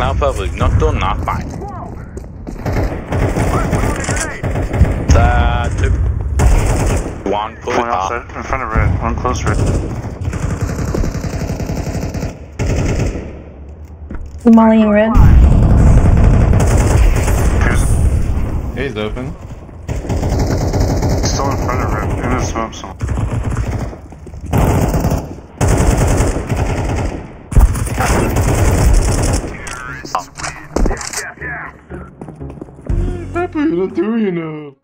now public. Not done, not fine. Uh, two. One, pull One up. outside, in front of red. One close red. Molly and red. Here's A's open. still in Happy to do you know?